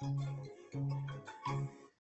Thank you.